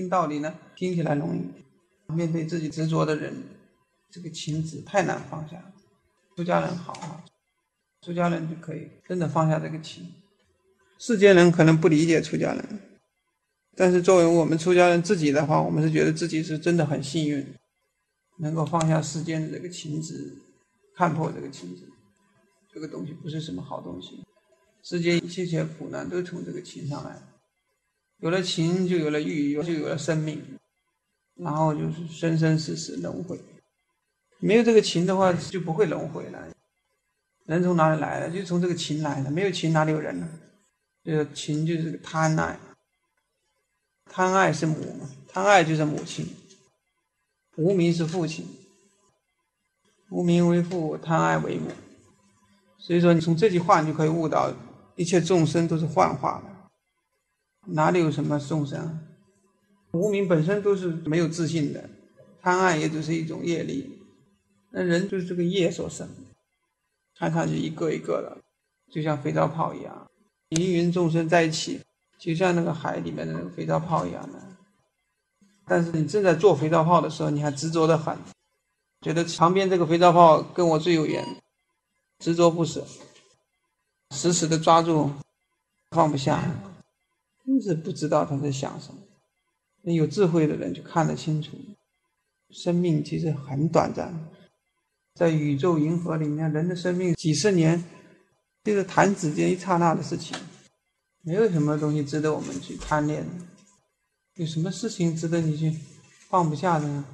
听道理呢，听起来容易；面对自己执着的人，这个情执太难放下。出家人好啊，出家人就可以真的放下这个情。世间人可能不理解出家人，但是作为我们出家人自己的话，我们是觉得自己是真的很幸运，能够放下世间的这个情执，看破这个情执，这个东西不是什么好东西。世间一切切苦难都从这个情上来，有了情就有了欲，就有了生命，然后就是生生世世轮回。没有这个情的话，就不会轮回了。人从哪里来的？就从这个情来的。没有情，哪里有人呢？这个情就是个贪爱，贪爱是母，贪爱就是母亲。无名是父亲，无名为父，贪爱为母。所以说，你从这句话你就可以悟到。一切众生都是幻化的，哪里有什么众生？无名本身都是没有自信的，贪爱也只是一种业力。那人就是这个业所生，看上去一个一个的，就像肥皂泡一样，芸芸众生在一起，就像那个海里面的那个肥皂泡一样的。但是你正在做肥皂泡的时候，你还执着的很，觉得旁边这个肥皂泡跟我最有缘，执着不舍。死死的抓住，放不下，真是不知道他在想什么。那有智慧的人就看得清楚，生命其实很短暂，在宇宙银河里面，人的生命几十年，就是弹指间一刹那的事情，没有什么东西值得我们去贪恋的。有什么事情值得你去放不下的呢？